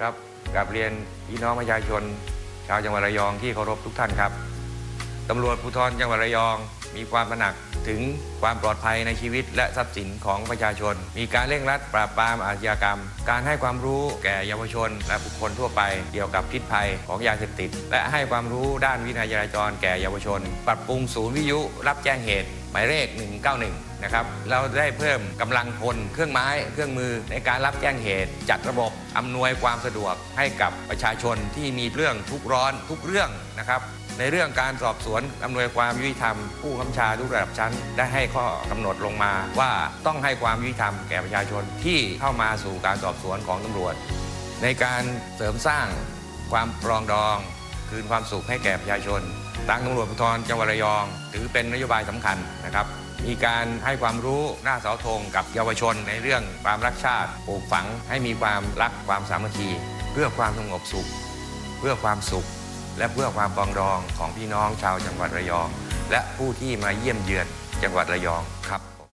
ครับกับเรียนพี่น้องประชาชน ชาวจังหวัดระยองที่เคารพทุกท่านครับตำรวจภูธรจังหวัดระยอง มีความตระหนักถึงความปลอดภัยในชีวิตและทรัพย์สินของประชาชน มีการเร่งรัดปราบปรามอาชญากรรม การให้ความรู้แก่เยาวชน และบุคคลทั่วไปเกี่ยวกับพิษภัยของยาเสพติด และให้ความรู้ด้านวินัยจราจรแก่เยาวชน ปรับปรุงศูนย์วิทยุรับแจ้งเหตุ หมายเลข 191 นะครับ เราได้เพิ่มกำลังพลเครื่องไม้ เครื่องมือในการรับแจ้งเหตุ จัดระบบอำนวยความสะดวกให้กับประชาชนที่มีเรื่องทุกร้อนทุกเรื่องนะครับ ในเรื่องการสอบสวนอำนวยความยุติธรรม ผู้กำชาทุกระดับชั้น ได้ให้ข้อกำหนดลงมาว่าต้องให้ความยุติธรรมแก่ประชาชนที่เข้ามาสู่การสอบสวนของตำรวจ ในการเสริมสร้างความปรองดอง คืนความสุขให้แก่ประชาชนทางตำรวจภูธรจังหวัดระยอง ถือเป็นนโยบายสำคัญนะครับ มีการให้ความรู้หน้าเสาธงกับเยาวชนในเรื่องความรักชาติปลูกฝังให้มีความรักความสามัคคี เพื่อความสงบสุข เพื่อความสุข และเพื่อความปองดองของพี่น้องชาวจังหวัดระยอง และผู้ที่มาเยี่ยมเยือนจังหวัดระยองครับ